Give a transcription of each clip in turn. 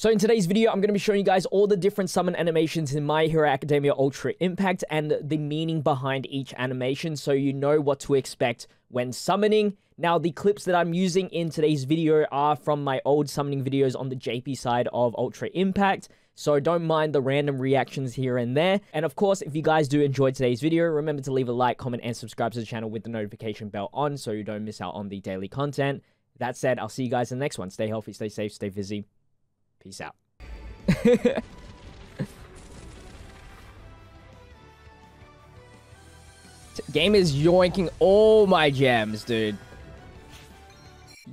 So in today's video, I'm going to be showing you guys all the different summon animations in My Hero Academia Ultra Impact and the meaning behind each animation so you know what to expect when summoning. Now, the clips that I'm using in today's video are from my old summoning videos on the JP side of Ultra Impact. So don't mind the random reactions here and there. And of course, if you guys do enjoy today's video, remember to leave a like, comment, and subscribe to the channel with the notification bell on so you don't miss out on the daily content. That said, I'll see you guys in the next one. Stay healthy, stay safe, stay busy. Peace out. Game is yoinking all my gems, dude.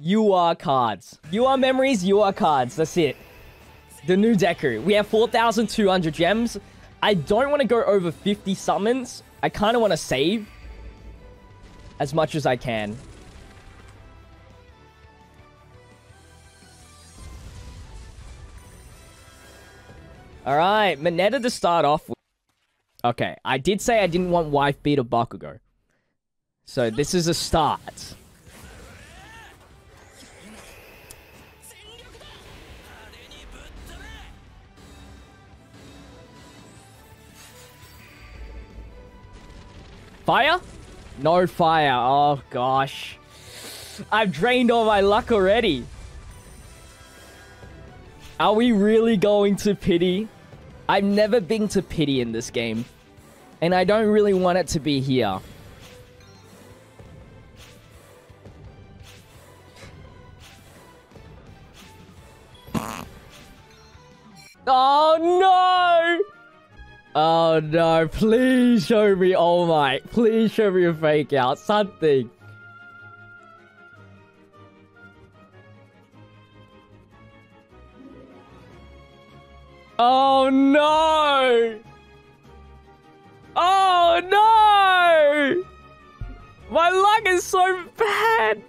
UR cards. UR memories, UR cards. That's it. The new Deku. We have 4,200 gems. I don't want to go over 50 summons. I kind of want to save as much as I can. All right, Mineta to start off with. Okay, I did say I didn't want wife beater Bakugo. So this is a start. Fire? No fire. Oh, gosh. I've drained all my luck already. Are we really going to pity? I've never been to pity in this game. And I don't really want it to be here. Oh no! Oh no, please show me oh All Might. Please show me a fake out. Something. Oh no! Oh no! My luck is so bad!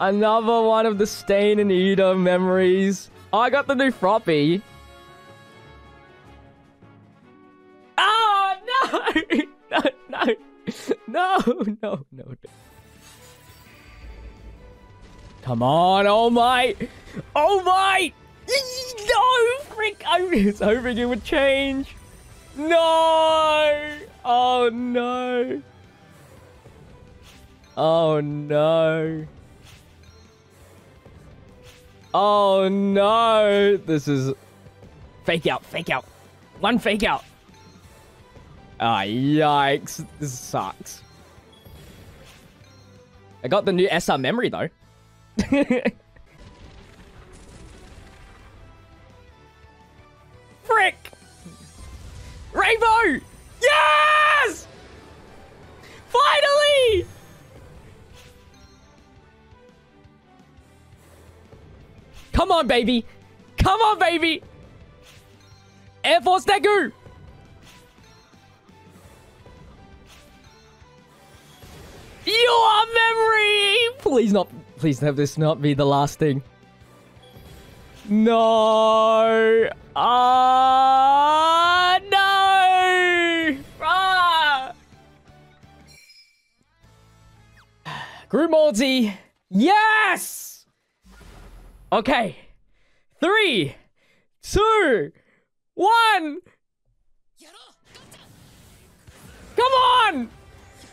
Another one of the Stain and Iida memories. Oh, I got the new Froppy. Oh, no! No, no. No, no, no. Come on, oh my! Oh my! No! Frick! I was hoping it would change. No! Oh no! Oh no! Oh no! This is fake out, fake out. One fake out. Ah, oh, yikes. This sucks. I got the new SR memory though. Frick! Rainbow! Yes! Finally! Come on, baby! Come on, baby! Air Force Deku! Memory! Please not Please have this not be the last thing. No! Ah! no! Ah! Group multi. Yes! Okay. Three, two, one. Come on!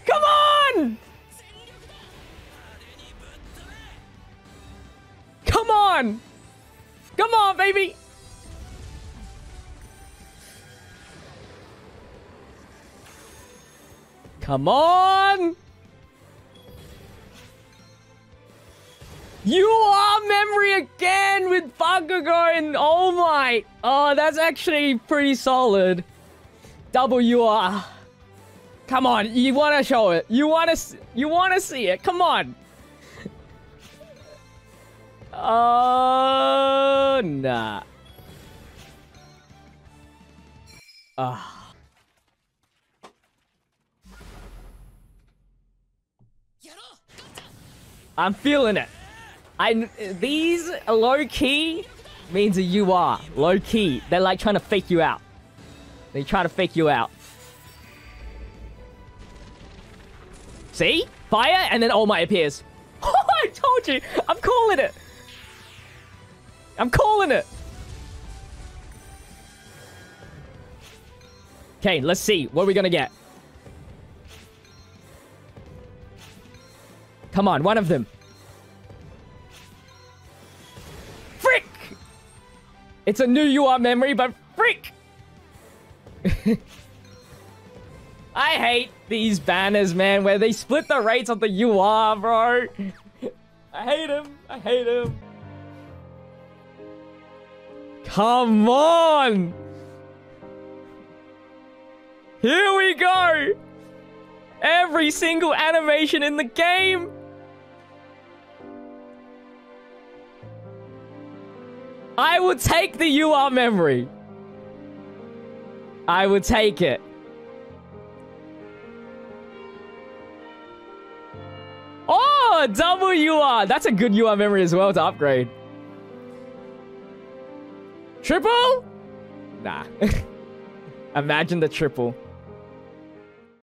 Come on! Come on! Come on, baby! Come on! UR memory again with Bakugo and Oh My. Oh, that's actually pretty solid. WR. Come on, you want to show it. You want to you want to see it. Come on. Oh, nah. Ah. I'm feeling it. I these low key means that you are low key. They're like trying to fake you out. They try to fake you out. See? Fire, and then All Might appears. I told you! I'm calling it! I'm calling it! Okay, let's see. What are we gonna get? Come on, one of them. Frick! It's a new UR memory, but frick! I hate these banners, man, where they split the rates of the UR, bro. I hate him. I hate him. Come on! Here we go! Every single animation in the game! I would take the UR memory. I would take it. Oh, double UR. That's a good UR memory as well to upgrade. Triple? Nah. Imagine the triple.